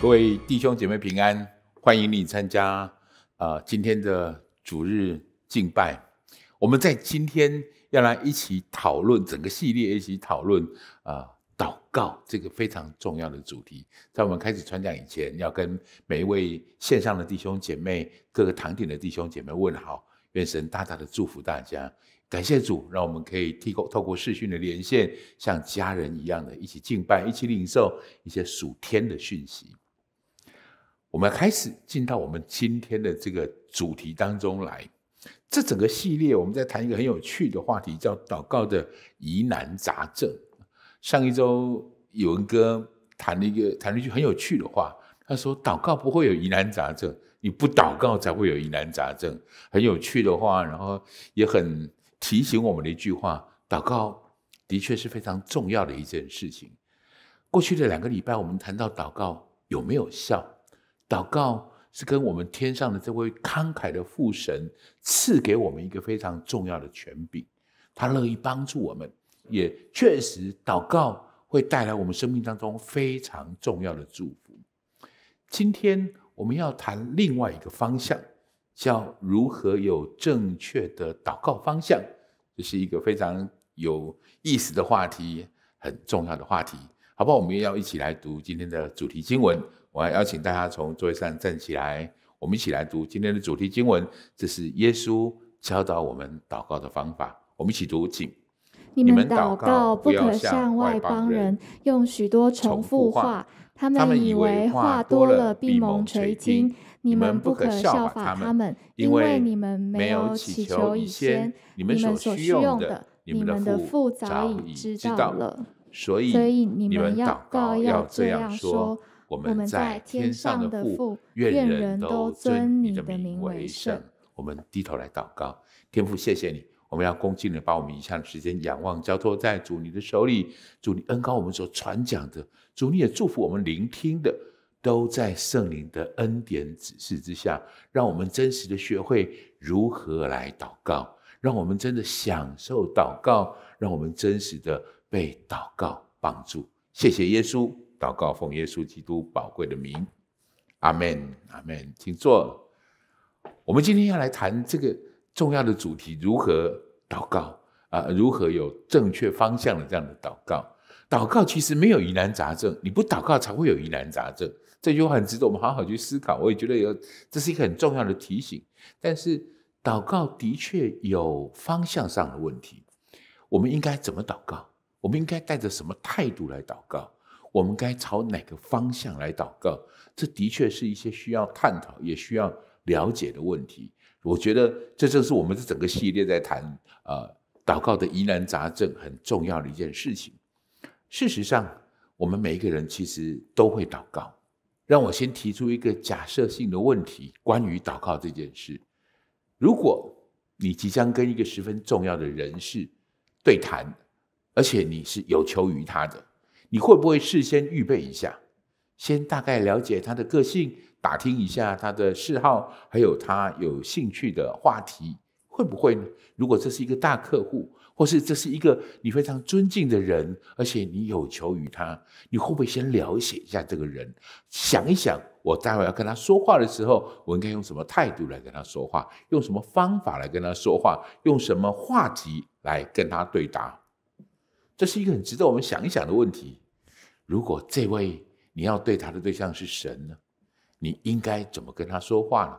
各位弟兄姐妹平安，欢迎你参加呃今天的主日敬拜。我们在今天要来一起讨论整个系列，一起讨论啊祷告这个非常重要的主题。在我们开始传讲以前，要跟每一位线上的弟兄姐妹、各个堂点的弟兄姐妹问好，愿神大大的祝福大家。感谢主，让我们可以透过透过视讯的连线，像家人一样的一起敬拜，一起领受一些属天的讯息。我们开始进到我们今天的这个主题当中来。这整个系列，我们在谈一个很有趣的话题，叫祷告的疑难杂症。上一周有文哥谈了一个谈了一句很有趣的话，他说：“祷告不会有疑难杂症，你不祷告才会有疑难杂症。”很有趣的话，然后也很。提醒我们的一句话：祷告的确是非常重要的一件事情。过去的两个礼拜，我们谈到祷告有没有效？祷告是跟我们天上的这位慷慨的父神赐给我们一个非常重要的权柄，他乐意帮助我们，也确实祷告会带来我们生命当中非常重要的祝福。今天我们要谈另外一个方向。叫如何有正确的祷告方向，这是一个非常有意思的话题，很重要的话题，好不好？我们也要一起来读今天的主题经文。我要邀请大家从座位上站起来，我们一起来读今天的主题经文。这是耶稣教导我们祷告的方法，我们一起读，请你们祷告不可向外邦人用许多重复话，他们以为话多了必蒙垂听。你们不可效法他们，因为你们没有祈求以先，你们所需用的，你们的父早已知道了。所以，你们祷告要这样说：我们在天上的父，愿人都尊你的名为圣。我们低头来祷告，天父，谢谢你。我们要恭敬的把我们以下的时间仰望交托在主你的手里，主你恩高我们所传讲的，主你也祝福我们聆听的。都在圣灵的恩典指示之下，让我们真实的学会如何来祷告，让我们真的享受祷告，让我们真实的被祷告帮助。谢谢耶稣，祷告奉耶稣基督宝贵的名，阿门，阿门。请坐。我们今天要来谈这个重要的主题：如何祷告啊？如何有正确方向的这样的祷告？祷告其实没有疑难杂症，你不祷告才会有疑难杂症。这句话很值得我们好好去思考，我也觉得有，这是一个很重要的提醒。但是祷告的确有方向上的问题，我们应该怎么祷告？我们应该带着什么态度来祷告？我们该朝哪个方向来祷告？这的确是一些需要探讨、也需要了解的问题。我觉得这正是我们这整个系列在谈呃祷告的疑难杂症很重要的一件事情。事实上，我们每一个人其实都会祷告。让我先提出一个假设性的问题，关于祷告这件事。如果你即将跟一个十分重要的人士对谈，而且你是有求于他的，你会不会事先预备一下，先大概了解他的个性，打听一下他的嗜好，还有他有兴趣的话题，会不会呢？如果这是一个大客户。或是这是一个你非常尊敬的人，而且你有求于他，你会不会先了解一下这个人，想一想，我待会要跟他说话的时候，我应该用什么态度来跟他说话，用什么方法来跟他说话，用什么话题来跟他对答？这是一个很值得我们想一想的问题。如果这位你要对他的对象是神呢，你应该怎么跟他说话呢？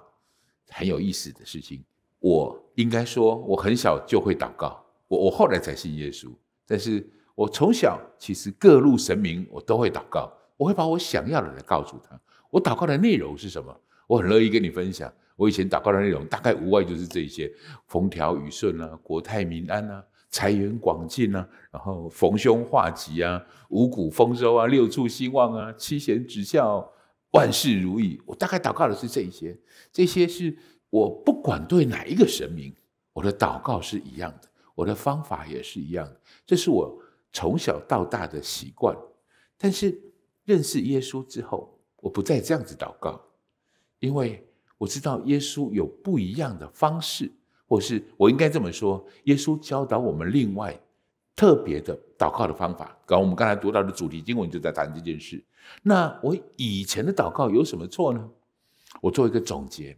很有意思的事情，我应该说，我很小就会祷告。我我后来才信耶稣，但是我从小其实各路神明我都会祷告，我会把我想要的来告诉他。我祷告的内容是什么？我很乐意跟你分享。我以前祷告的内容大概无外就是这些：风调雨顺啊，国泰民安啊，财源广进啊，然后逢凶化吉啊，五谷丰收啊，六畜兴旺啊，七贤指孝，万事如意。我大概祷告的是这一些，这些是我不管对哪一个神明，我的祷告是一样的。我的方法也是一样的，这是我从小到大的习惯。但是认识耶稣之后，我不再这样子祷告，因为我知道耶稣有不一样的方式，或是我应该这么说：耶稣教导我们另外特别的祷告的方法。刚我们刚才读到的主题经文就在谈这件事。那我以前的祷告有什么错呢？我做一个总结，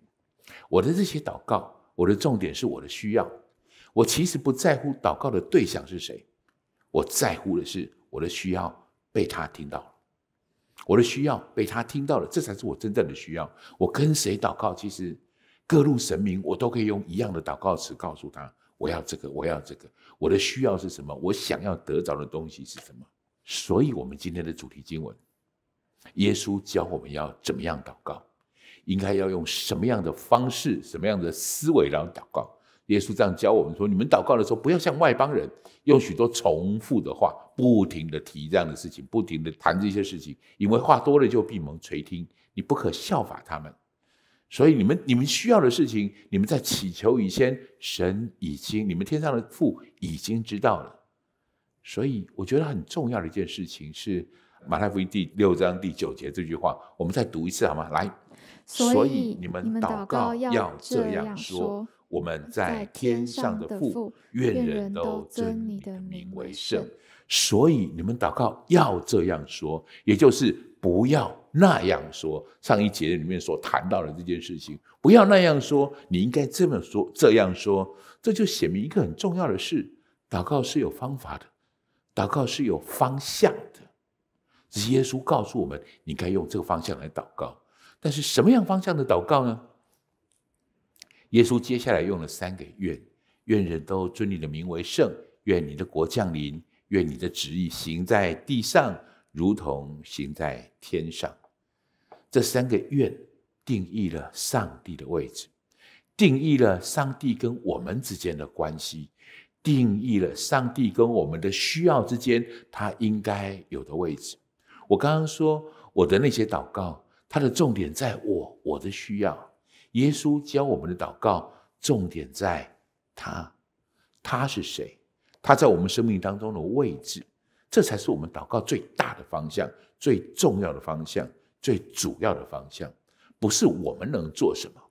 我的这些祷告，我的重点是我的需要。我其实不在乎祷告的对象是谁，我在乎的是我的需要被他听到了，我的需要被他听到了，这才是我真正的需要。我跟谁祷告，其实各路神明，我都可以用一样的祷告词告诉他：我要这个，我要这个，我的需要是什么？我想要得着的东西是什么？所以，我们今天的主题经文，耶稣教我们要怎么样祷告，应该要用什么样的方式、什么样的思维来祷告。耶稣这样教我们说：你们祷告的时候，不要像外邦人用许多重复的话，不停的提这样的事情，不停的谈这些事情，因为话多了就闭门垂听。你不可效法他们。所以你们你们需要的事情，你们在祈求以前，神已经你们天上的父已经知道了。所以我觉得很重要的一件事情是马太福音第六章第九节这句话，我们再读一次好吗？来，所以你们祷告要这样说。我们在天上的父，愿人都尊你的名为圣。所以你们祷告要这样说，也就是不要那样说。上一节里面所谈到的这件事情，不要那样说，你应该这么说，这样说。这就显明一个很重要的事：祷告是有方法的，祷告是有方向的。只是耶稣告诉我们，你该用这个方向来祷告。但是什么样方向的祷告呢？耶稣接下来用了三个愿：愿人都尊你的名为圣；愿你的国降临；愿你的旨意行在地上，如同行在天上。这三个愿定义了上帝的位置，定义了上帝跟我们之间的关系，定义了上帝跟我们的需要之间他应该有的位置。我刚刚说我的那些祷告，它的重点在我我的需要。耶稣教我们的祷告，重点在他，他是谁？他在我们生命当中的位置，这才是我们祷告最大的方向、最重要的方向、最主要的方向。不是我们能做什么，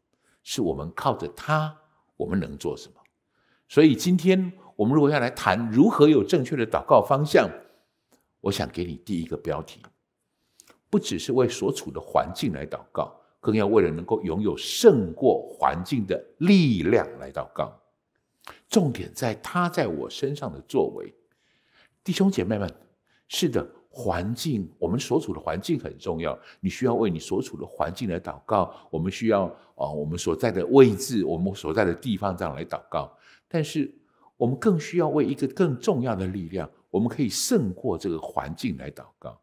是我们靠着他，我们能做什么。所以今天我们如果要来谈如何有正确的祷告方向，我想给你第一个标题，不只是为所处的环境来祷告。更要为了能够拥有胜过环境的力量来祷告，重点在他在我身上的作为。弟兄姐妹们，是的，环境我们所处的环境很重要，你需要为你所处的环境来祷告。我们需要啊，我们所在的位置，我们所在的地方这样来祷告。但是，我们更需要为一个更重要的力量，我们可以胜过这个环境来祷告。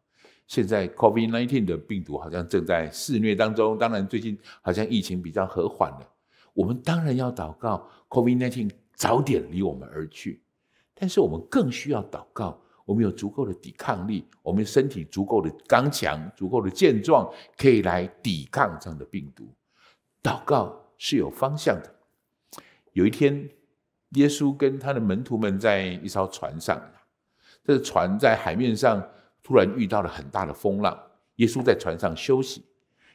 现在 COVID-19 的病毒好像正在肆虐当中，当然最近好像疫情比较和缓了。我们当然要祷告 COVID-19 早点离我们而去，但是我们更需要祷告，我们有足够的抵抗力，我们身体足够的刚强、足够的健壮，可以来抵抗这样的病毒。祷告是有方向的。有一天，耶稣跟他的门徒们在一艘船上，这个船在海面上。突然遇到了很大的风浪，耶稣在船上休息，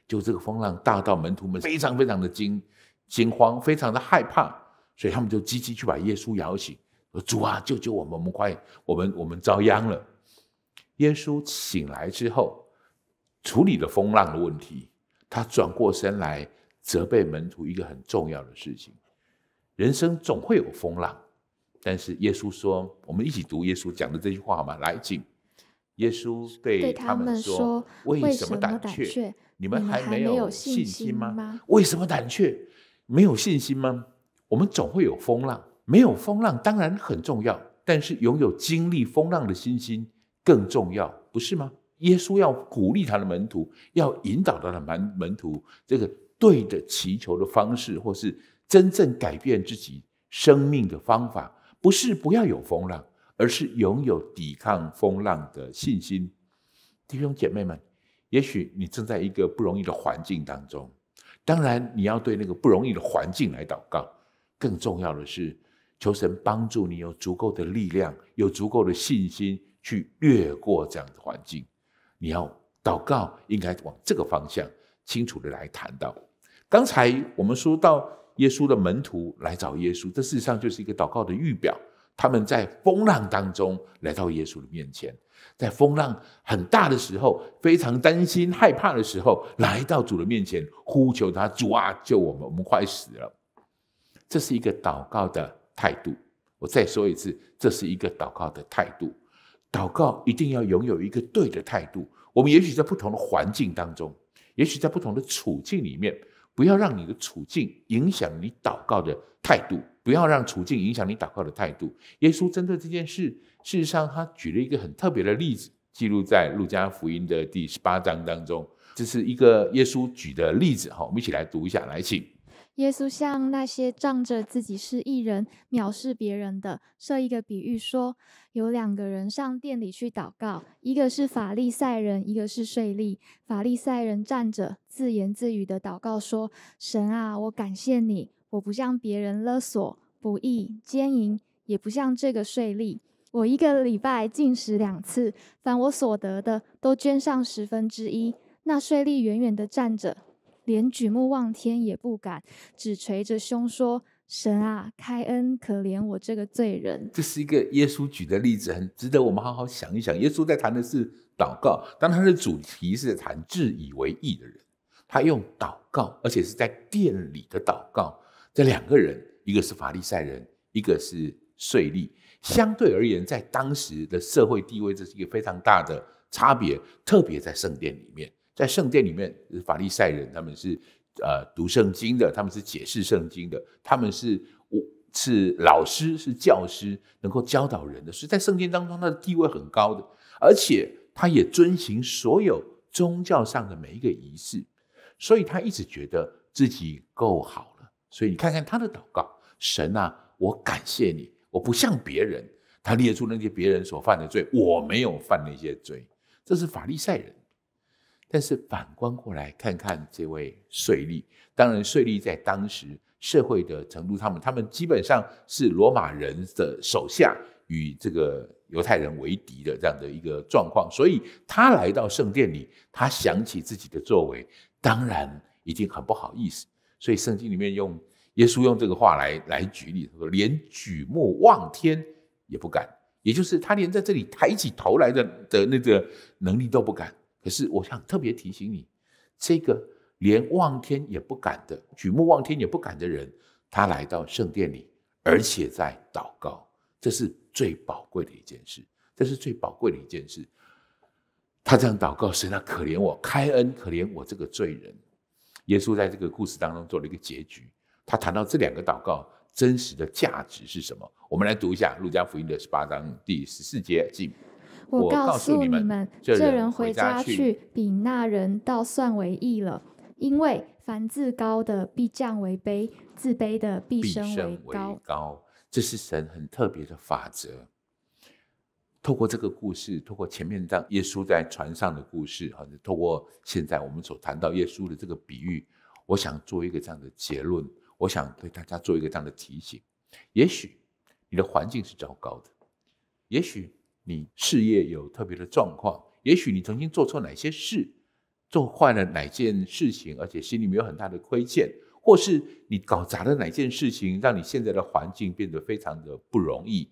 就这个风浪大到门徒们非常非常的惊惊慌，非常的害怕，所以他们就积极去把耶稣摇醒，：“主啊，救救我们！我们快，我们我们遭殃了。”耶稣醒来之后，处理了风浪的问题，他转过身来责备门徒一个很重要的事情：人生总会有风浪，但是耶稣说：“我们一起读耶稣讲的这句话好吗？来，请。”耶稣对他们说：“为什么胆怯？你们还没有信心吗？为什么胆怯？没有信心吗？我们总会有风浪，没有风浪当然很重要，但是拥有经历风浪的信心更重要，不是吗？耶稣要鼓励他的门徒，要引导他的门门徒，这个对的祈求的方式，或是真正改变自己生命的方法，不是不要有风浪。”而是拥有抵抗风浪的信心，弟兄姐妹们，也许你正在一个不容易的环境当中，当然你要对那个不容易的环境来祷告。更重要的是，求神帮助你有足够的力量，有足够的信心去越过这样的环境。你要祷告，应该往这个方向清楚的来谈到。刚才我们说到耶稣的门徒来找耶稣，这事实上就是一个祷告的预表。他们在风浪当中来到耶稣的面前，在风浪很大的时候，非常担心、害怕的时候，来到主的面前，呼求他：“主啊，救我们！我们快死了。”这是一个祷告的态度。我再说一次，这是一个祷告的态度。祷告一定要拥有一个对的态度。我们也许在不同的环境当中，也许在不同的处境里面，不要让你的处境影响你祷告的态度。不要让处境影响你祷告的态度。耶稣针对这件事，事实上他举了一个很特别的例子，记录在路加福音的第十八章当中。这是一个耶稣举的例子，哈，我们一起来读一下，来，请。耶稣向那些仗着自己是异人、藐视别人的，设一个比喻，说：有两个人上殿里去祷告，一个是法利赛人，一个是税吏。法利赛人站着，自言自语的祷告说：神啊，我感谢你。我不像别人勒索、不义、奸淫，也不像这个税吏。我一个礼拜进食两次，凡我所得的都捐上十分之一。那税吏远远的站着，连举目望天也不敢，只捶着胸说：“神啊，开恩，可怜我这个罪人。”这是一个耶稣举的例子，很值得我们好好想一想。耶稣在谈的是祷告，当他的主题是谈自以为义的人，他用祷告，而且是在店里的祷告。这两个人，一个是法利赛人，一个是税吏。相对而言，在当时的社会地位，这是一个非常大的差别。特别在圣殿里面，在圣殿里面，法利赛人他们是呃读圣经的，他们是解释圣经的，他们是我是老师，是教师，能够教导人的，是在圣殿当中他的地位很高的，而且他也遵行所有宗教上的每一个仪式，所以他一直觉得自己够好了。所以你看看他的祷告，神啊，我感谢你，我不像别人，他列出那些别人所犯的罪，我没有犯那些罪，这是法利赛人。但是反观过来看看这位税吏，当然税吏在当时社会的程度，他们他们基本上是罗马人的手下，与这个犹太人为敌的这样的一个状况，所以他来到圣殿里，他想起自己的作为，当然已经很不好意思。所以圣经里面用耶稣用这个话来来举例，他说连举目望天也不敢，也就是他连在这里抬起头来的的那个能力都不敢。可是我想特别提醒你，这个连望天也不敢的，举目望天也不敢的人，他来到圣殿里，而且在祷告，这是最宝贵的一件事，这是最宝贵的一件事。他这样祷告，神啊，可怜我，开恩，可怜我这个罪人。耶稣在这个故事当中做了一个结局，他谈到这两个祷告真实的价值是什么？我们来读一下《路加福音》的十八章第十四节：“我告诉你们，这人回家去，比那人倒算为义了，因为凡自高的必降为卑，自卑的必升为高。”这是神很特别的法则。透过这个故事，透过前面当耶稣在船上的故事，或者透过现在我们所谈到耶稣的这个比喻，我想做一个这样的结论，我想对大家做一个这样的提醒。也许你的环境是糟糕的，也许你事业有特别的状况，也许你曾经做错哪些事，做坏了哪件事情，而且心里面有很大的亏欠，或是你搞砸了哪件事情，让你现在的环境变得非常的不容易。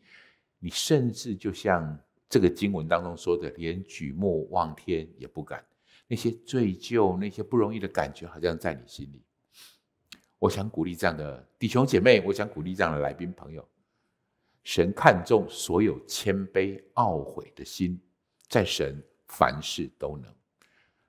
你甚至就像这个经文当中说的，连举目望天也不敢，那些罪疚、那些不容易的感觉，好像在你心里。我想鼓励这样的弟兄姐妹，我想鼓励这样的来宾朋友，神看重所有谦卑懊悔的心，在神凡事都能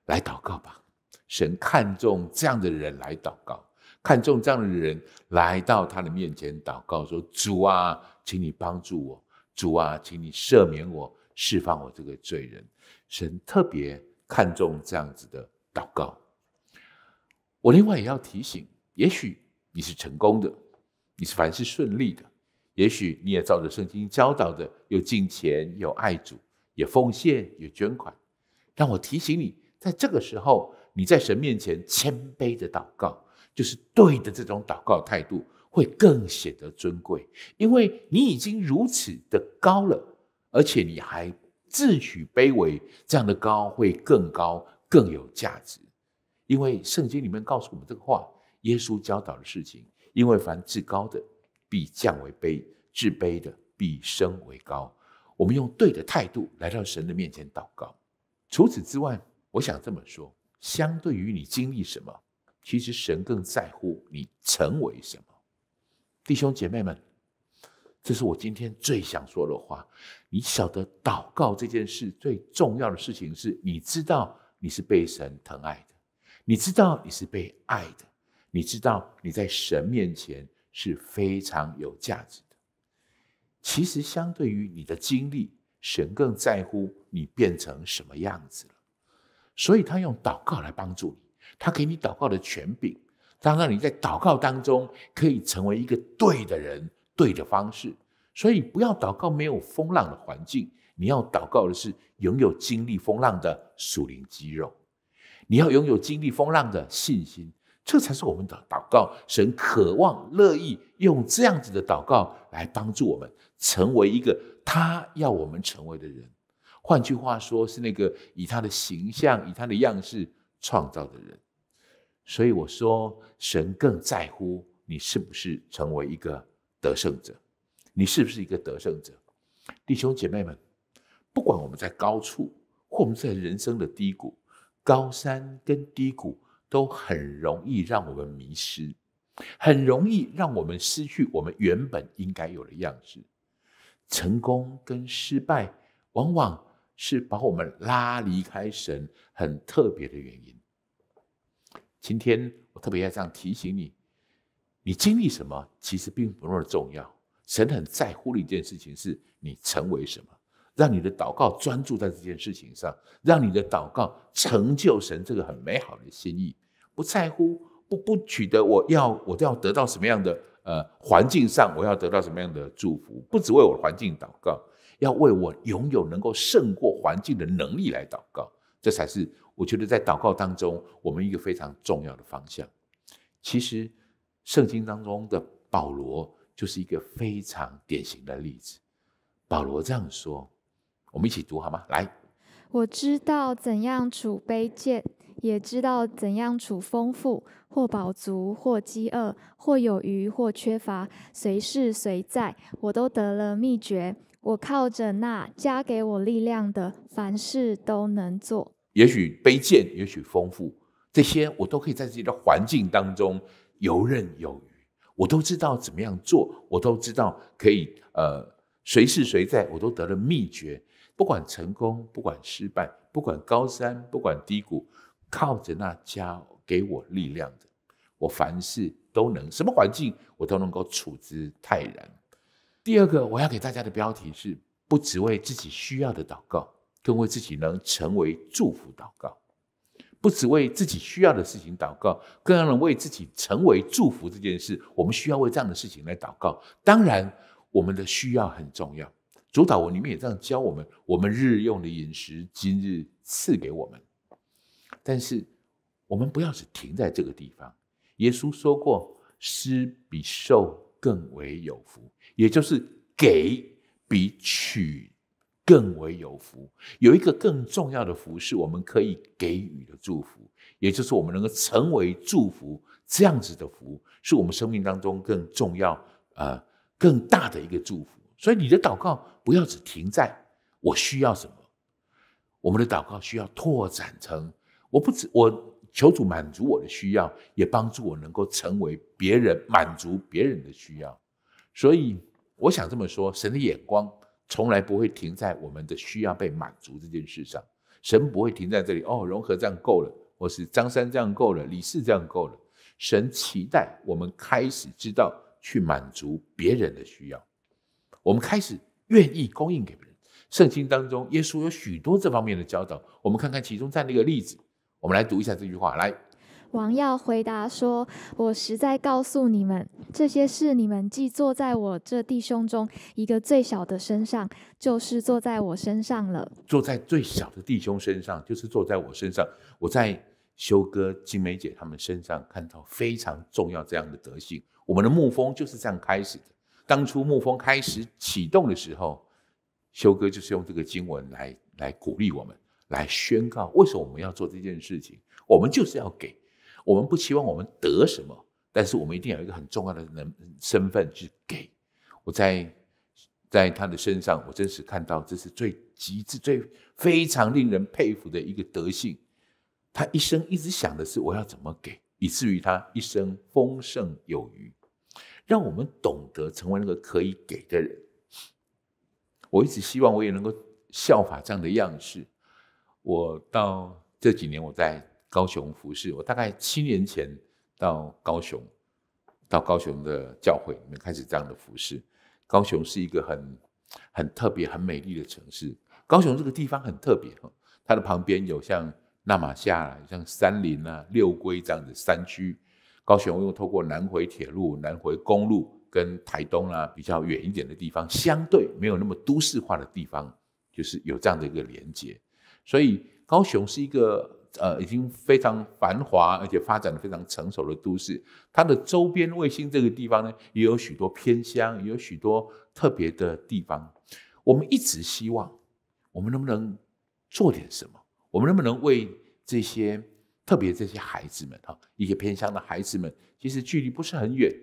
来祷告吧。神看重这样的人来祷告，看重这样的人来到他的面前祷告，说：“主啊，请你帮助我。”主啊，请你赦免我，释放我这个罪人。神特别看重这样子的祷告。我另外也要提醒，也许你是成功的，你是凡事顺利的，也许你也照着圣经教导的，有敬虔，有爱主，有奉献，有捐款。让我提醒你，在这个时候，你在神面前谦卑的祷告，就是对的这种祷告态度。会更显得尊贵，因为你已经如此的高了，而且你还自诩卑微，这样的高会更高，更有价值。因为圣经里面告诉我们这个话，耶稣教导的事情，因为凡至高的必降为卑，至卑的必升为高。我们用对的态度来到神的面前祷告。除此之外，我想这么说：相对于你经历什么，其实神更在乎你成为什么。弟兄姐妹们，这是我今天最想说的话。你晓得，祷告这件事最重要的事情是，你知道你是被神疼爱的，你知道你是被爱的，你知道你在神面前是非常有价值的。其实，相对于你的经历，神更在乎你变成什么样子了。所以他用祷告来帮助你，他给你祷告的权柄。当让你在祷告当中可以成为一个对的人，对的方式。所以不要祷告没有风浪的环境，你要祷告的是拥有经历风浪的属灵肌肉，你要拥有经历风浪的信心，这才是我们的祷告。神渴望、乐意用这样子的祷告来帮助我们成为一个他要我们成为的人。换句话说，是那个以他的形象、以他的样式创造的人。所以我说，神更在乎你是不是成为一个得胜者，你是不是一个得胜者，弟兄姐妹们，不管我们在高处，或我们在人生的低谷，高山跟低谷都很容易让我们迷失，很容易让我们失去我们原本应该有的样子。成功跟失败，往往是把我们拉离开神很特别的原因。今天我特别要这样提醒你：，你经历什么，其实并不那么重要。神很在乎的一件事情是你成为什么，让你的祷告专注在这件事情上，让你的祷告成就神这个很美好的心意。不在乎，不不取得我要，我都要得到什么样的呃环境上，我要得到什么样的祝福？不只为我的环境祷告，要为我拥有能够胜过环境的能力来祷告。这才是我觉得在祷告当中，我们一个非常重要的方向。其实，圣经当中的保罗就是一个非常典型的例子。保罗这样说，我们一起读好吗？来，我知道怎样处卑贱，也知道怎样处丰富，或饱足，或饥饿，或有余，或缺乏，随事随在，我都得了秘诀。我靠着那加给我力量的，凡事都能做。也许卑贱，也许丰富，这些我都可以在自己的环境当中游刃有余。我都知道怎么样做，我都知道可以呃随是随在，我都得了秘诀。不管成功，不管失败，不管高山，不管低谷，靠着那家给我力量的，我凡事都能。什么环境我都能够处之泰然。第二个，我要给大家的标题是：不只为自己需要的祷告，更为自己能成为祝福祷告；不只为自己需要的事情祷告，更要能为自己成为祝福这件事。我们需要为这样的事情来祷告。当然，我们的需要很重要。主导文里面也这样教我们：我们日用的饮食，今日赐给我们。但是，我们不要只停在这个地方。耶稣说过：“施比受。”更为有福，也就是给比取更为有福。有一个更重要的福，是我们可以给予的祝福，也就是我们能够成为祝福这样子的福，是我们生命当中更重要、呃更大的一个祝福。所以你的祷告不要只停在我需要什么，我们的祷告需要拓展成我不止我。求主满足我的需要，也帮助我能够成为别人满足别人的需要。所以，我想这么说：神的眼光从来不会停在我们的需要被满足这件事上。神不会停在这里哦，融合这样够了，或是张三这样够了，李四这样够了。神期待我们开始知道去满足别人的需要，我们开始愿意供应给别人。圣经当中，耶稣有许多这方面的教导，我们看看其中在那个例子。我们来读一下这句话。来，王耀回答说：“我实在告诉你们，这些事你们既坐在我这弟兄中一个最小的身上，就是坐在我身上了。坐在最小的弟兄身上，就是坐在我身上。我在修哥、金梅姐他们身上看到非常重要这样的德性。我们的牧风就是这样开始的。当初牧风开始启动的时候，修哥就是用这个经文来来鼓励我们。”来宣告，为什么我们要做这件事情？我们就是要给，我们不期望我们得什么，但是我们一定有一个很重要的能身份去给。我在在他的身上，我真实看到这是最极致、最非常令人佩服的一个德性。他一生一直想的是我要怎么给，以至于他一生丰盛有余，让我们懂得成为那个可以给的人。我一直希望我也能够效法这样的样式。我到这几年我在高雄服侍，我大概七年前到高雄，到高雄的教会里面开始这样的服侍。高雄是一个很很特别、很美丽的城市。高雄这个地方很特别哈，它的旁边有像纳马夏、像三林啊、六龟这样的山区。高雄又透过南回铁路、南回公路跟台东啊比较远一点的地方，相对没有那么都市化的地方，就是有这样的一个连接。所以高雄是一个。呃，已经非常繁华，而且发展的非常成熟的都市。它的周边卫星这个地方呢，也有许多偏乡，也有许多特别的地方。我们一直希望，我们能不能做点什么？我们能不能为这些特别这些孩子们哈，一些偏乡的孩子们，其实距离不是很远。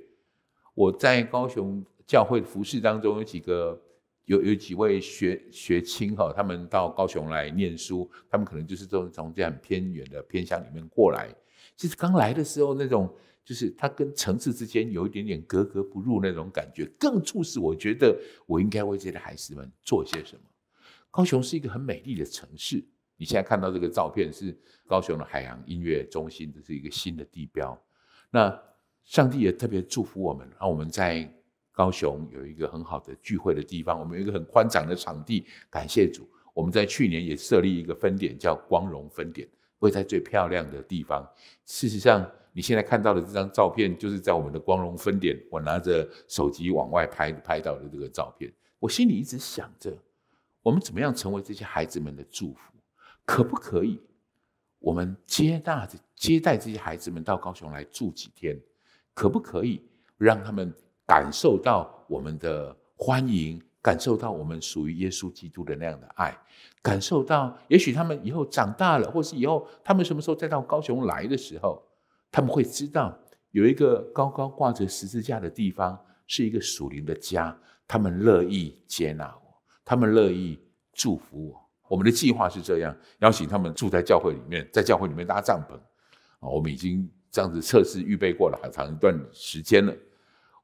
我在高雄教会服饰当中有几个。有有几位学学青哈，他们到高雄来念书，他们可能就是从从这样偏远的偏乡里面过来。其实刚来的时候，那种就是他跟城市之间有一点点格格不入那种感觉，更促使我觉得我应该为这些孩子们做些什么。高雄是一个很美丽的城市，你现在看到这个照片是高雄的海洋音乐中心，这是一个新的地标。那上帝也特别祝福我们，让我们在。高雄有一个很好的聚会的地方，我们有一个很宽敞的场地。感谢主，我们在去年也设立一个分点，叫光荣分点，会在最漂亮的地方。事实上，你现在看到的这张照片，就是在我们的光荣分点，我拿着手机往外拍拍到的这个照片。我心里一直想着，我们怎么样成为这些孩子们的祝福？可不可以？我们接纳接待这些孩子们到高雄来住几天？可不可以让他们？感受到我们的欢迎，感受到我们属于耶稣基督的那样的爱，感受到也许他们以后长大了，或是以后他们什么时候再到高雄来的时候，他们会知道有一个高高挂着十字架的地方是一个属灵的家，他们乐意接纳我，他们乐意祝福我。我们的计划是这样，邀请他们住在教会里面，在教会里面搭帐篷啊，我们已经这样子测试预备过了很长一段时间了。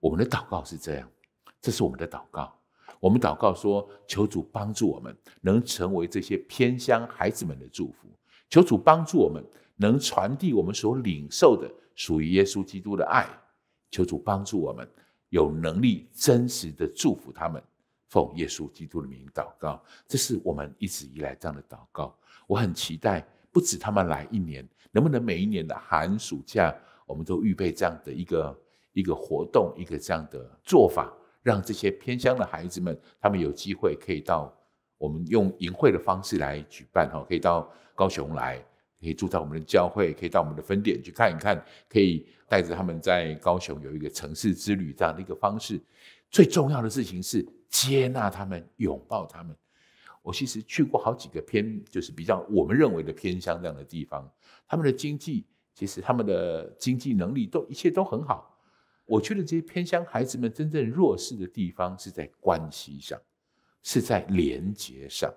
我们的祷告是这样，这是我们的祷告。我们祷告说：求主帮助我们，能成为这些偏乡孩子们的祝福；求主帮助我们，能传递我们所领受的属于耶稣基督的爱；求主帮助我们，有能力真实的祝福他们。奉耶稣基督的名祷告，这是我们一直以来这样的祷告。我很期待，不止他们来一年，能不能每一年的寒暑假，我们都预备这样的一个。一个活动，一个这样的做法，让这些偏乡的孩子们，他们有机会可以到我们用营会的方式来举办哈，可以到高雄来，可以住在我们的教会，可以到我们的分店去看一看，可以带着他们在高雄有一个城市之旅这样的一个方式。最重要的事情是接纳他们，拥抱他们。我其实去过好几个偏，就是比较我们认为的偏乡这样的地方，他们的经济其实他们的经济能力都一切都很好。我觉得这些偏乡孩子们真正弱势的地方是在关系上，是在连结上，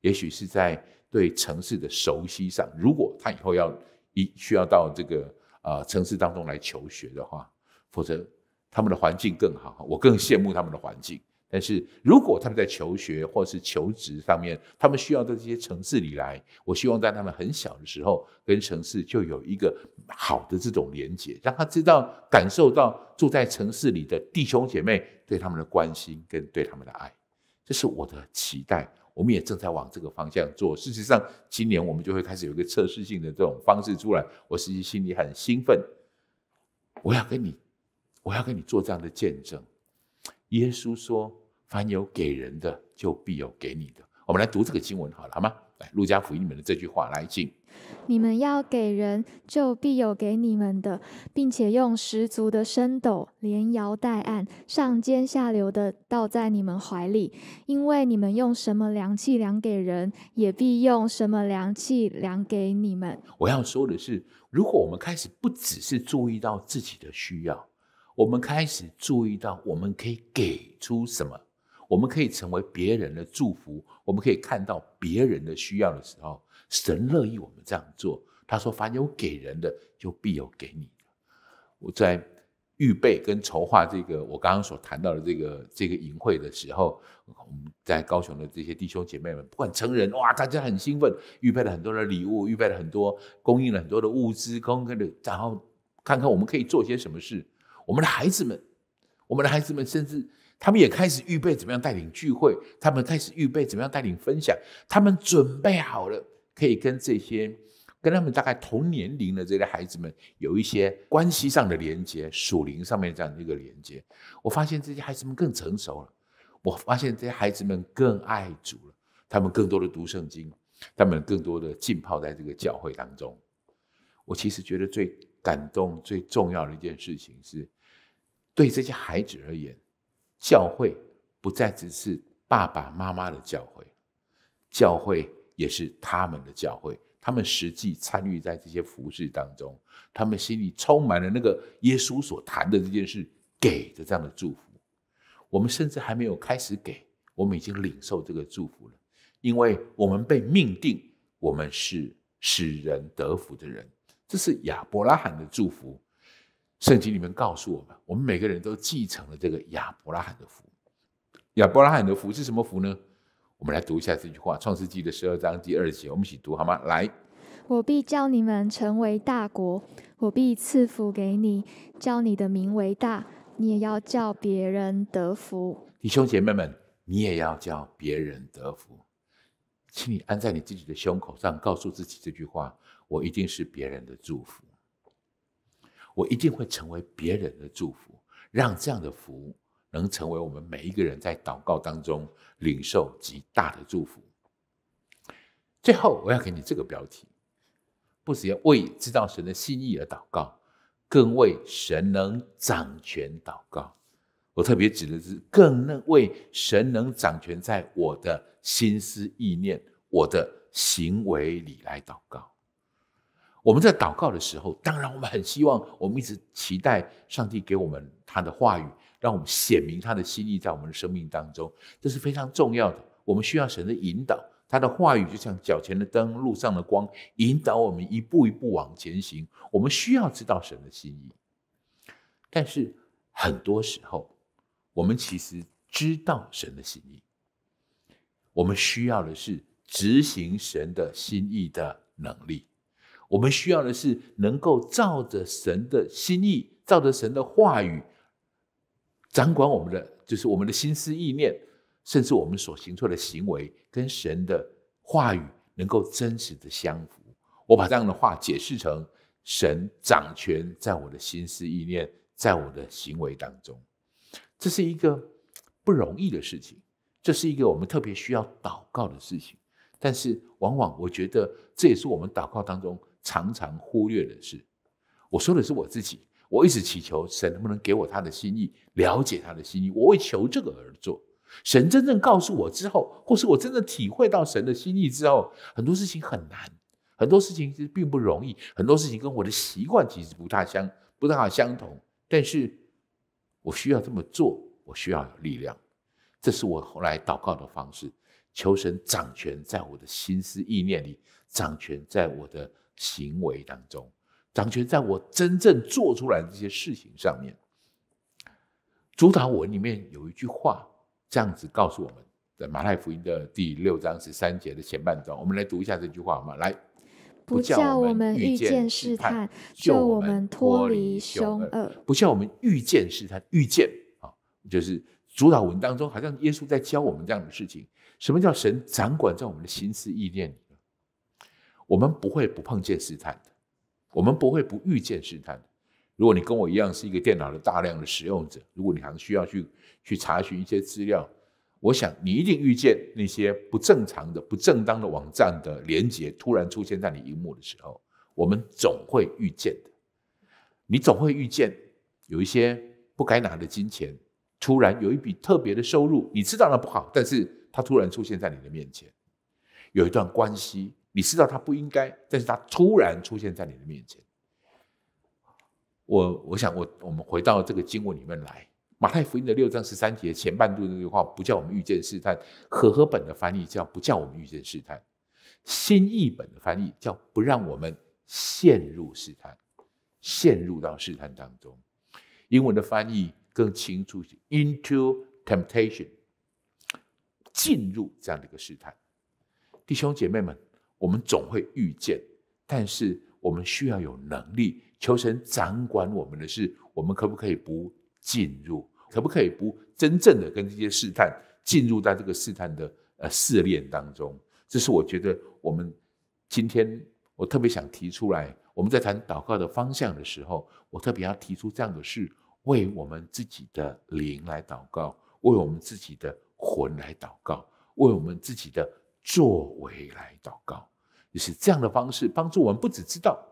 也许是在对城市的熟悉上。如果他以后要一需要到这个呃城市当中来求学的话，否则他们的环境更好，我更羡慕他们的环境。但是如果他们在求学或是求职上面，他们需要到这些城市里来，我希望在他们很小的时候，跟城市就有一个好的这种连接，让他知道、感受到住在城市里的弟兄姐妹对他们的关心跟对他们的爱，这是我的期待。我们也正在往这个方向做。事实上，今年我们就会开始有一个测试性的这种方式出来，我实际心里很兴奋。我要跟你，我要跟你做这样的见证。耶稣说。凡有给人的，就必有给你的。我们来读这个经文好了，好吗？来，路加福音里面的这句话来进。你们要给人，就必有给你们的，并且用十足的升斗，连摇带按，上尖下流的倒在你们怀里。因为你们用什么量器量给人，也必用什么量器量给你们。我要说的是，如果我们开始不只是注意到自己的需要，我们开始注意到我们可以给出什么。我们可以成为别人的祝福，我们可以看到别人的需要的时候，神乐意我们这样做。他说：“凡有给人的，就必有给你的。”我在预备跟筹划这个我刚刚所谈到的这个这个营会的时候，我们在高雄的这些弟兄姐妹们，不管成人哇，大家很兴奋，预备了很多的礼物，预备了很多，供应了很多的物资，供应的，然后看看我们可以做些什么事。我们的孩子们，我们的孩子们，甚至他们也开始预备怎么样带领聚会，他们开始预备怎么样带领分享，他们准备好了，可以跟这些。跟他们大概同年龄的这些孩子们有一些关系上的连接，属灵上面这样的一个连接。我发现这些孩子们更成熟了，我发现这些孩子们更爱主了，他们更多的读圣经，他们更多的浸泡在这个教会当中。我其实觉得最感动、最重要的一件事情是，对这些孩子而言，教会不再只是爸爸妈妈的教会，教会也是他们的教会。他们实际参与在这些服饰当中，他们心里充满了那个耶稣所谈的这件事给的这样的祝福。我们甚至还没有开始给，我们已经领受这个祝福了，因为我们被命定，我们是使人得福的人。这是亚伯拉罕的祝福。圣经里面告诉我们，我们每个人都继承了这个亚伯拉罕的福。亚伯拉罕的福是什么福呢？我们来读一下这句话，《创世纪》的十二章第二节，我们一起读好吗？来，我必叫你们成为大国，我必赐福给你，叫你的名为大，你也要叫别人得福。弟兄姐妹们，你也要叫别人得福，请你安在你自己的胸口上，告诉自己这句话：我一定是别人的祝福，我一定会成为别人的祝福，让这样的福。能成为我们每一个人在祷告当中领受极大的祝福。最后，我要给你这个标题：不只要为知道神的心意而祷告，更为神能掌权祷告。我特别指的是，更能为神能掌权在我的心思意念、我的行为里来祷告。我们在祷告的时候，当然我们很希望，我们一直期待上帝给我们他的话语。让我们显明他的心意在我们的生命当中，这是非常重要的。我们需要神的引导，他的话语就像脚前的灯，路上的光，引导我们一步一步往前行。我们需要知道神的心意，但是很多时候，我们其实知道神的心意，我们需要的是执行神的心意的能力。我们需要的是能够照着神的心意，照着神的话语。掌管我们的，就是我们的心思意念，甚至我们所行出的行为，跟神的话语能够真实的相符。我把这样的话解释成：神掌权在我的心思意念，在我的行为当中。这是一个不容易的事情，这是一个我们特别需要祷告的事情。但是，往往我觉得这也是我们祷告当中常常忽略的事。我说的是我自己。我一直祈求神能不能给我他的心意，了解他的心意。我为求这个而做。神真正告诉我之后，或是我真正体会到神的心意之后，很多事情很难，很多事情其实并不容易，很多事情跟我的习惯其实不大相不大相同。但是我需要这么做，我需要有力量。这是我后来祷告的方式，求神掌权在我的心思意念里，掌权在我的行为当中。掌权在我真正做出来的这些事情上面。主导文里面有一句话，这样子告诉我们，的马太福音的第六章十三节的前半段，我们来读一下这句话好吗？来，不叫我们遇见试探，救我们脱离凶恶；不叫我们遇见试探，遇见啊，就是主导文当中，好像耶稣在教我们这样的事情。什么叫神掌管在我们的心思意念里？我们不会不碰见试探的。我们不会不遇见试探的。如果你跟我一样是一个电脑的大量的使用者，如果你还需要去去查询一些资料，我想你一定遇见那些不正常的、不正当的网站的连接突然出现在你荧幕的时候，我们总会遇见的。你总会遇见有一些不该拿的金钱，突然有一笔特别的收入，你知道那不好，但是它突然出现在你的面前，有一段关系。你知道他不应该，但是他突然出现在你的面前。我我想，我我们回到这个经文里面来，《马太福音的六章十三节前半段那句话，不叫我们遇见试探；和合本的翻译叫不叫我们遇见试探；新译本的翻译叫不让我们陷入试探，陷入到试探当中。英文的翻译更清楚，into temptation，进入这样的一个试探。弟兄姐妹们，我们总会遇见，但是我们需要有能力，求神掌管我们的事，我们可不可以不进入？可不可以不真正的跟这些试探进入到这个试探的呃试炼当中？这是我觉得我们今天我特别想提出来。我们在谈祷告的方向的时候，我特别要提出这样的事：为我们自己的灵来祷告，为我们自己的魂来祷告，为我们自己的作为来祷告。就是这样的方式，帮助我们不只知道，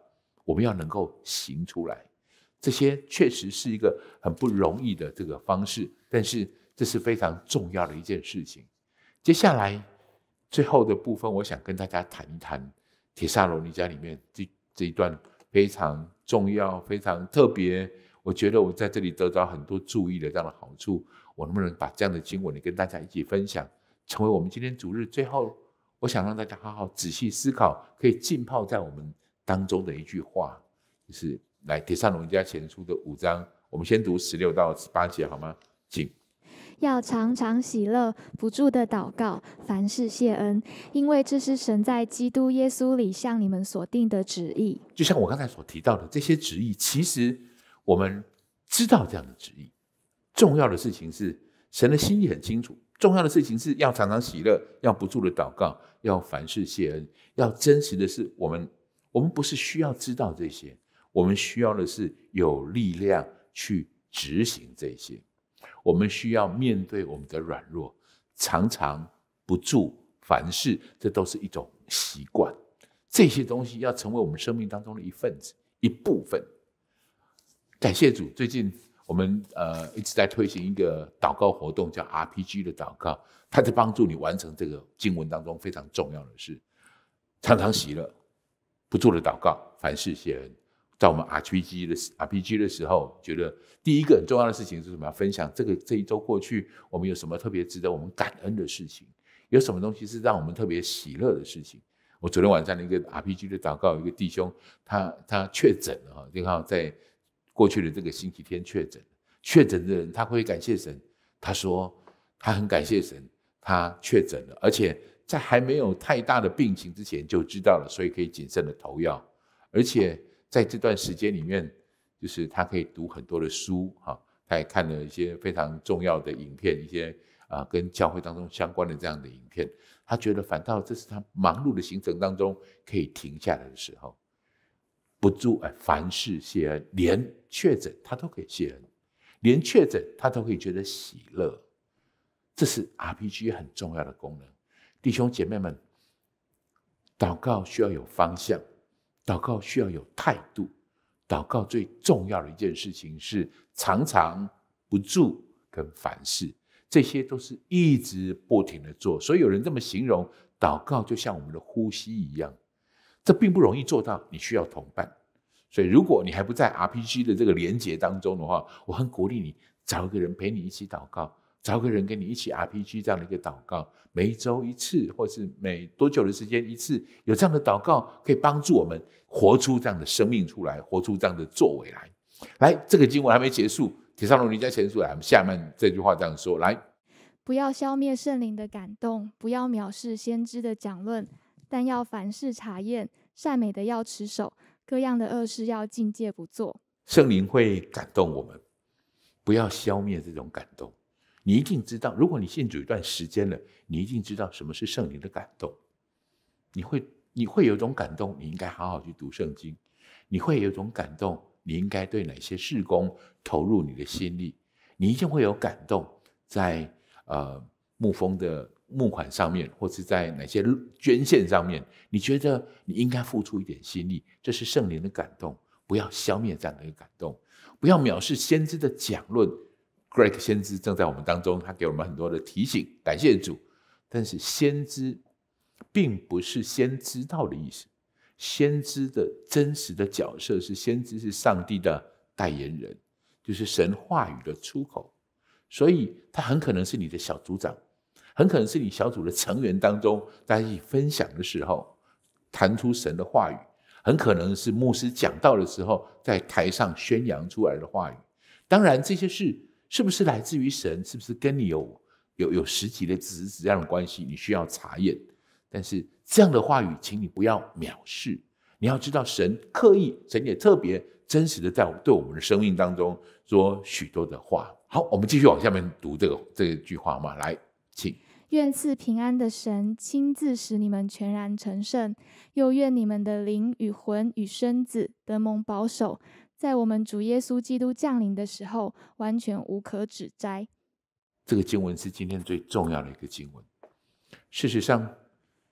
我们要能够行出来。这些确实是一个很不容易的这个方式，但是这是非常重要的一件事情。接下来最后的部分，我想跟大家谈一谈《铁萨罗尼迦》里面这这一段非常重要、非常特别。我觉得我在这里得到很多注意的这样的好处，我能不能把这样的经文跟大家一起分享，成为我们今天主日最后，我想让大家好好仔细思考，可以浸泡在我们当中的一句话，就是。来，《铁上龙家前书》的五章，我们先读十六到十八节，好吗？请。要常常喜乐，不住的祷告，凡事谢恩，因为这是神在基督耶稣里向你们所定的旨意。就像我刚才所提到的，这些旨意，其实我们知道这样的旨意。重要的事情是，神的心意很清楚。重要的事情是要常常喜乐，要不住的祷告，要凡事谢恩。要真实的是，我们我们不是需要知道这些。我们需要的是有力量去执行这些。我们需要面对我们的软弱，常常不住凡事，这都是一种习惯。这些东西要成为我们生命当中的一份子、一部分。感谢主，最近我们呃一直在推行一个祷告活动，叫 RPG 的祷告，它在帮助你完成这个经文当中非常重要的事：常常喜乐，不住的祷告，凡事谢恩。在我们 RPG 的 RPG 的时候，觉得第一个很重要的事情是什么？分享这个这一周过去，我们有什么特别值得我们感恩的事情？有什么东西是让我们特别喜乐的事情？我昨天晚上的一个 RPG 的祷告，一个弟兄他他确诊了哈，刚好在过去的这个星期天确诊。确诊的人他会感谢神，他说他很感谢神，他确诊了，而且在还没有太大的病情之前就知道了，所以可以谨慎的投药，而且。在这段时间里面，就是他可以读很多的书，哈，他也看了一些非常重要的影片，一些啊跟教会当中相关的这样的影片。他觉得反倒这是他忙碌的行程当中可以停下来的时候，不住哎，凡事谢恩，连确诊他都可以谢恩，连确诊他都可以觉得喜乐。这是 RPG 很重要的功能。弟兄姐妹们，祷告需要有方向。祷告需要有态度，祷告最重要的一件事情是常常不住跟凡事，这些都是一直不停的做。所以有人这么形容，祷告就像我们的呼吸一样，这并不容易做到，你需要同伴。所以如果你还不在 RPG 的这个连结当中的话，我很鼓励你找一个人陪你一起祷告。找个人跟你一起 RPG 这样的一个祷告，每一周一次，或是每多久的时间一次，有这样的祷告可以帮助我们活出这样的生命出来，活出这样的作为来。来，这个经文还没结束，铁上龙离家前书来，我们下面这句话这样说：来，不要消灭圣灵的感动，不要藐视先知的讲论，但要凡事查验，善美的要持守，各样的恶事要境界不做。圣灵会感动我们，不要消灭这种感动。你一定知道，如果你信主一段时间了，你一定知道什么是圣灵的感动。你会，你会有一种感动，你应该好好去读圣经。你会有一种感动，你应该对哪些事工投入你的心力。你一定会有感动，在呃牧风的募款上面，或是在哪些捐献上面，你觉得你应该付出一点心力。这是圣灵的感动，不要消灭这样的一个感动，不要藐视先知的讲论。Greg 先知正在我们当中，他给我们很多的提醒，感谢主。但是先知并不是先知道的意思，先知的真实的角色是先知是上帝的代言人，就是神话语的出口。所以他很可能是你的小组长，很可能是你小组的成员当中，大家一起分享的时候，谈出神的话语，很可能是牧师讲道的时候，在台上宣扬出来的话语。当然，这些事是不是来自于神，是不是跟你有有有实际的子子这样的关系，你需要查验。但是这样的话语，请你不要藐视。你要知道，神刻意，神也特别真实的在对我们的生命当中说许多的话。好，我们继续往下面读这个这句话嘛。来，请愿赐平安的神亲自使你们全然成圣，又愿你们的灵与魂与身子得蒙保守，在我们主耶稣基督降临的时候，完全无可指摘。这个经文是今天最重要的一个经文。事实上，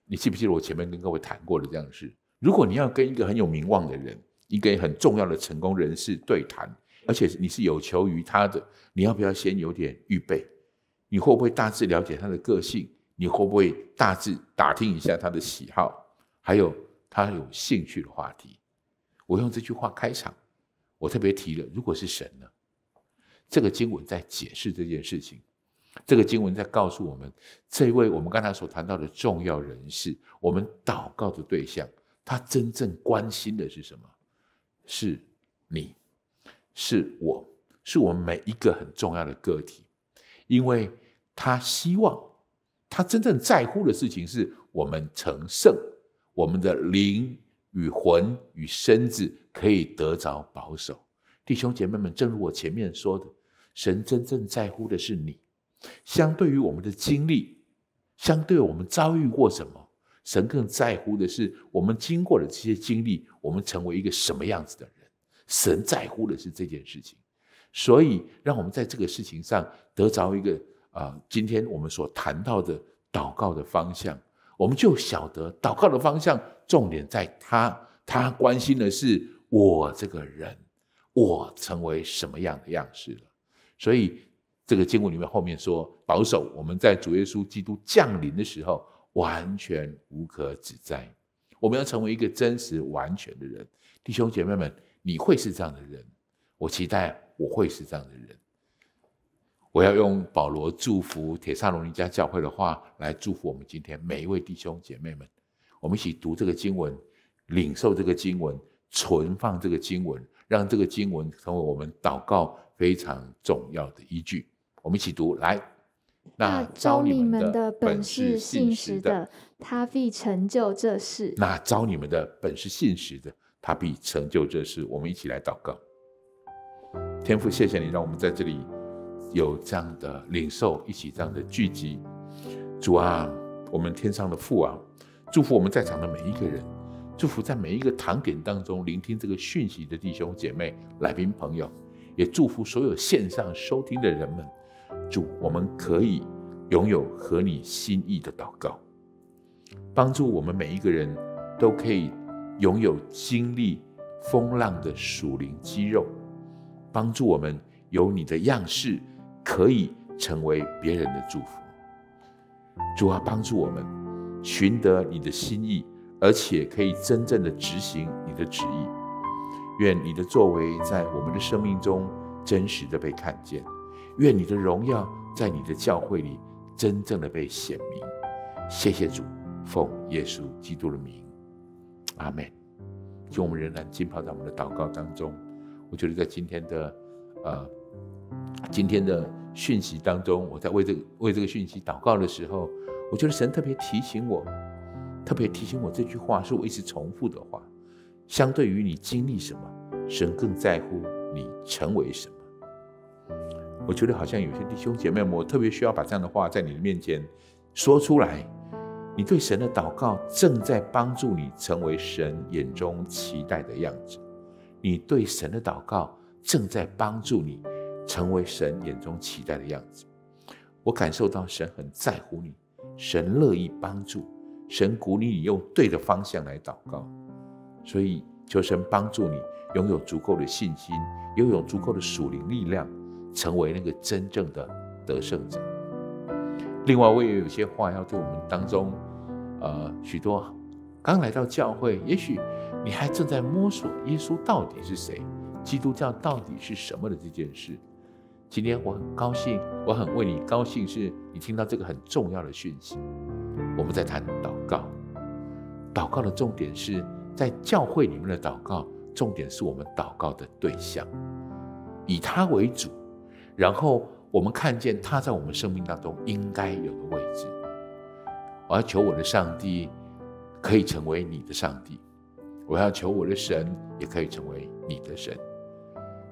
你记不记得我前面跟各位谈过的这样的事？如果你要跟一个很有名望的人，一个很重要的成功人士对谈，而且你是有求于他的，你要不要先有点预备？你会不会大致了解他的个性？你会不会大致打听一下他的喜好？还有他有兴趣的话题？我用这句话开场，我特别提了，如果是神呢？这个经文在解释这件事情，这个经文在告诉我们，这位我们刚才所谈到的重要人士，我们祷告的对象。他真正关心的是什么？是你，是我，是我们每一个很重要的个体，因为他希望，他真正在乎的事情是我们成圣，我们的灵与魂与身子可以得着保守。弟兄姐妹们，正如我前面说的，神真正在乎的是你。相对于我们的经历，相对我们遭遇过什么？神更在乎的是我们经过了这些经历，我们成为一个什么样子的人。神在乎的是这件事情，所以让我们在这个事情上得着一个啊，今天我们所谈到的祷告的方向，我们就晓得祷告的方向重点在他，他关心的是我这个人，我成为什么样的样式了。所以这个经文里面后面说，保守我们在主耶稣基督降临的时候。完全无可指摘。我们要成为一个真实完全的人，弟兄姐妹们，你会是这样的人。我期待我会是这样的人。我要用保罗祝福铁萨罗尼迦教会的话来祝福我们今天每一位弟兄姐妹们。我们一起读这个经文，领受这个经文，存放这个经文，让这个经文成为我们祷告非常重要的依据。我们一起读，来。那招你们的本是信实的，他必成就这事。那招你们的本是信实的，他必成就这事。我们一起来祷告，天父，谢谢你让我们在这里有这样的领受，一起这样的聚集。主啊，我们天上的父啊，祝福我们在场的每一个人，祝福在每一个堂点当中聆听这个讯息的弟兄姐妹、来宾朋友，也祝福所有线上收听的人们。主，我们可以拥有合你心意的祷告，帮助我们每一个人都可以拥有经历风浪的属灵肌肉，帮助我们有你的样式，可以成为别人的祝福。主啊，帮助我们寻得你的心意，而且可以真正的执行你的旨意。愿你的作为在我们的生命中真实的被看见。愿你的荣耀在你的教会里真正的被显明。谢谢主，奉耶稣基督的名，阿门。就我们仍然浸泡在我们的祷告当中。我觉得在今天的呃今天的讯息当中，我在为这个为这个讯息祷告的时候，我觉得神特别提醒我，特别提醒我这句话是我一直重复的话。相对于你经历什么，神更在乎你成为什么。我觉得好像有些弟兄姐妹，我特别需要把这样的话在你的面前说出来。你对神的祷告正在帮助你成为神眼中期待的样子。你对神的祷告正在帮助你成为神眼中期待的样子。我感受到神很在乎你，神乐意帮助，神鼓励你用对的方向来祷告。所以求神帮助你拥有足够的信心，拥有足够的属灵力量。成为那个真正的得胜者。另外，我也有些话要对我们当中，呃，许多刚来到教会，也许你还正在摸索耶稣到底是谁，基督教到底是什么的这件事。今天我很高兴，我很为你高兴，是你听到这个很重要的讯息。我们在谈祷告，祷告的重点是在教会里面的祷告，重点是我们祷告的对象，以他为主，然后我们看见他在我们生命当中应该有的位置。我要求我的上帝可以成为你的上帝，我要求我的神也可以成为你的神。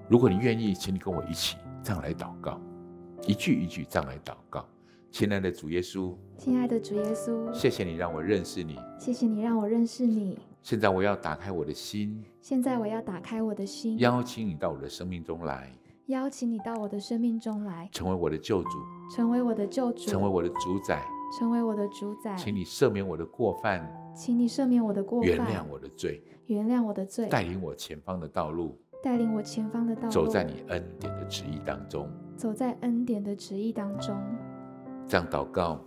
如果你愿意，请你跟我一起。这样来祷告，一句一句这样来祷告。亲爱的主耶稣，亲爱的主耶稣，谢谢你让我认识你，谢谢你让我认识你。现在我要打开我的心，现在我要打开我的心，邀请你到我的生命中来，邀请你到我的生命中来，成为我的救主，成为我的救主，成为我的主宰，成为我的主宰。请你赦免我的过犯，请你赦免我的过犯，原谅我的罪，原谅我的罪，带领我前方的道路。带领我前方的道路，走在你恩典的旨意当中。走在恩典的旨意当中。这样祷告，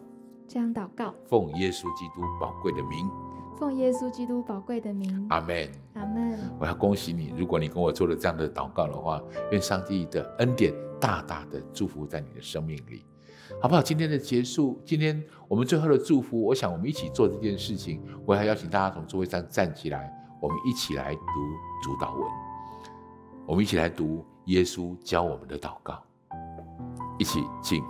这样祷告，奉耶稣基督宝贵的名，奉耶稣基督宝贵的名。阿门，阿门。我要恭喜你，如果你跟我做了这样的祷告的话，愿上帝的恩典大大的祝福在你的生命里，好不好？今天的结束，今天我们最后的祝福，我想我们一起做这件事情。我要邀请大家从座位上站起来，我们一起来读主导文。我们一起来读耶稣教我们的祷告，一起敬。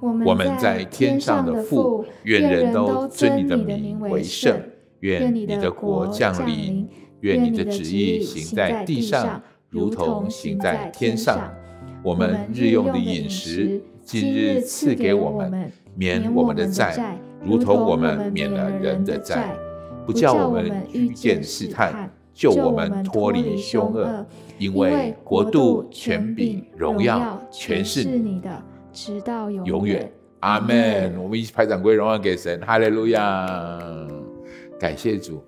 我们在天上的父，愿人都尊你的名为圣。愿你的国降临。愿你的旨意行在地上，如同行在天上。我们日用的饮食，今日赐给我们，免我们的债，如同我们免了人的债，不叫我们遇见试探。救我们脱离凶恶，因为国度、权柄、荣耀，全是你的，直到永远。阿门。我们一起拍掌归荣耀给神，哈利路亚！感谢主。